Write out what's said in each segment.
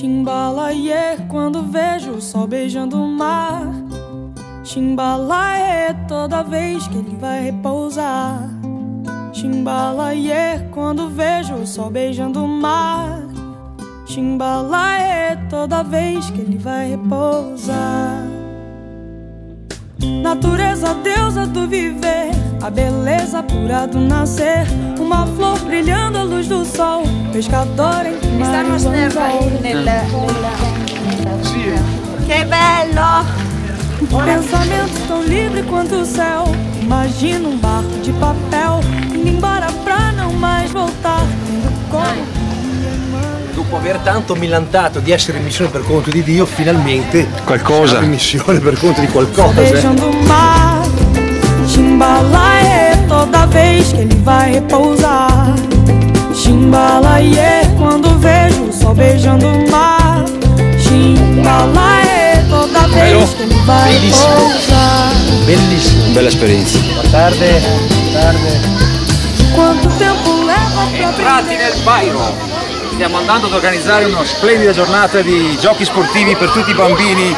Chimbalaie quando vejo o sol beijando o mar. Chimbalaie toda vez que ele vai repousar. Chimbalaie quando vejo o sol beijando o mar. Chimbalaie toda vez que ele vai repousar. Natureza, deusa do viver, a beleza pura do nascer. Uma flor brilhando à luz do sol, pescador stanno snervando nel, nel, Che bello! Pensamento tão livre quanto o céu. Imagina um barco de papel indo embora pra não mais voltar. Tendo como Dopo aver tanto millantato di essere in missione per conto di Dio, finalmente Qualcosa. in missione per conto di qualcosa. Chimbalaie toda vez que ele vai repousar. Chimbalaie quando vejo o sol beijando o mar. Chimbalaie toda vez que ele vai Bellissimo. repousar. Bellissimo. Bella esperienza. Tarde, tarde. Quanto tempo leva pra Entrati nel Bairo. Stiamo andando ad organizzare una splendida giornata di giochi sportivi per tutti i bambini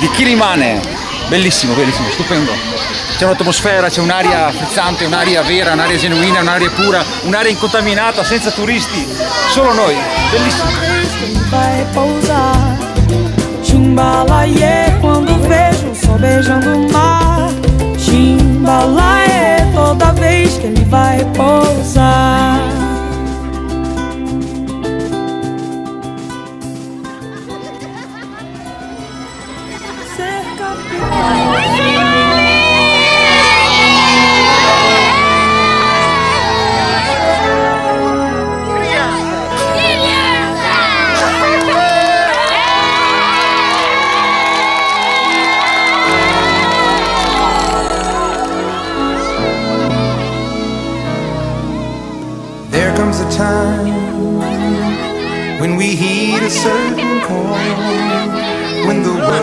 di Kilimane. Bellissimo, bellissimo, stupendo. C'è un'atmosfera, c'è un'aria frizzante, un'aria vera, un'aria genuina, un'aria pura, un'aria incontaminata, senza turisti, solo noi. Bellissimo.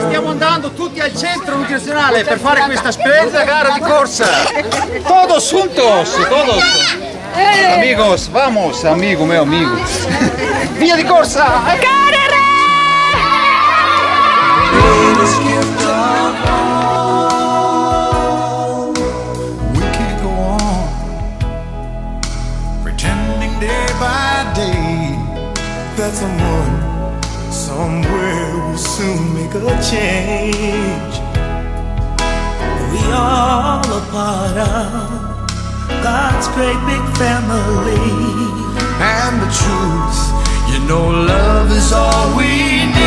Stiamo andando tutti al centro nutrizionale per fare questa splendida gara di corsa. Todos juntos, todos. Amigos, vamos, amigo meu amigo. Via di corsa! greatest part of God's great big family. And the truth, you know, love is all we need.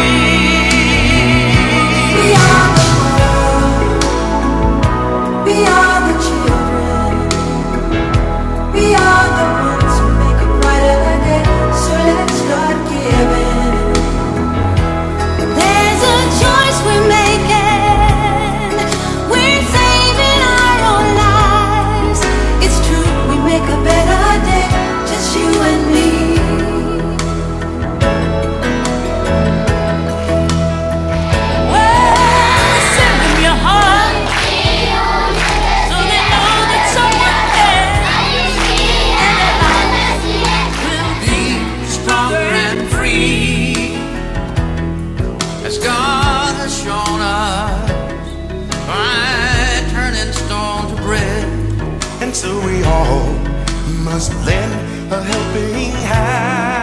Free as God has shown us by turning stone to bread. And so we all must lend a helping hand.